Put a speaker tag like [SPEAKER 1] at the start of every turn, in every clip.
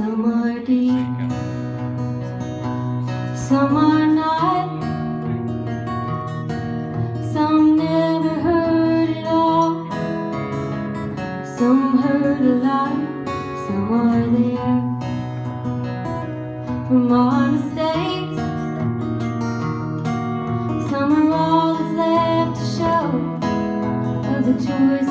[SPEAKER 1] Some are deep, some are not. Some never heard at all. Some heard a lot. Some are there from our mistakes. Some are all that's left to show of the choices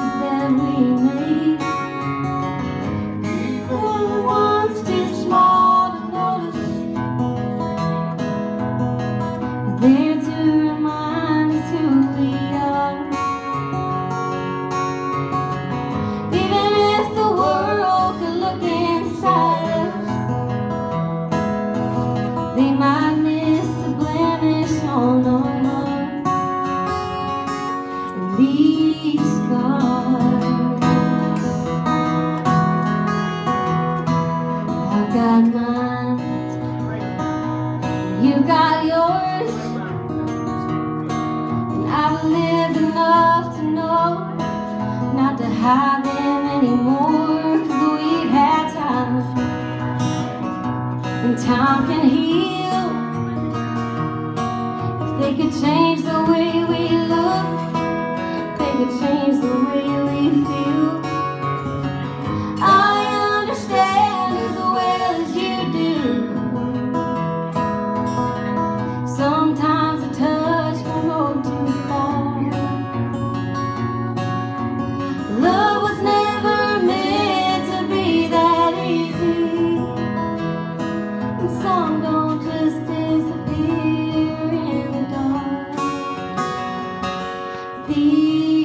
[SPEAKER 1] change the way we they could change the way we feel. I understand as well as you do. Sometimes a touch can go too far. Love was never meant to be that easy. And some don't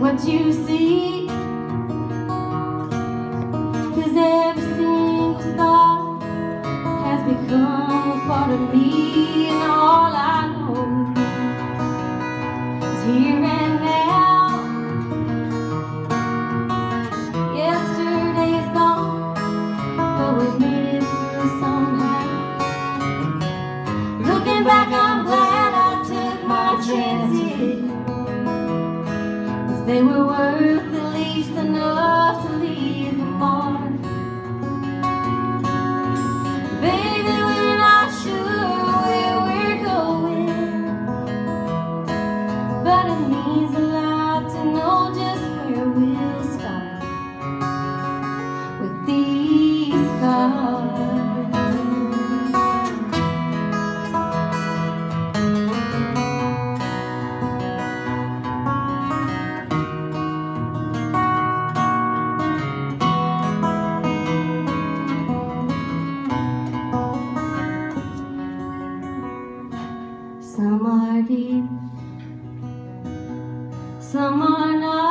[SPEAKER 1] what you see. Cause every single star has become a part of me, and all समाना